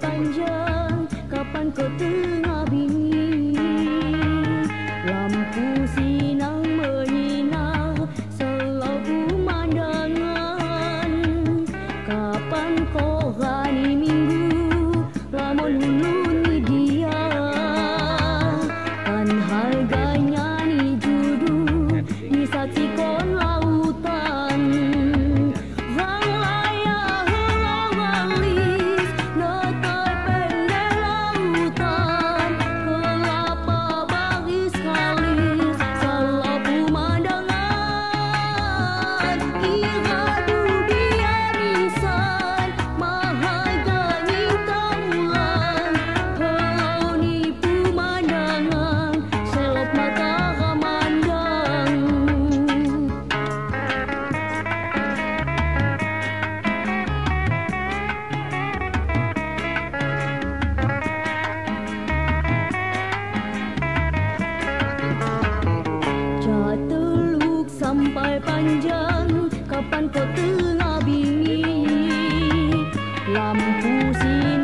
panjang. Kapan kau tengah panjang kapan kau tengah bingi lampu sini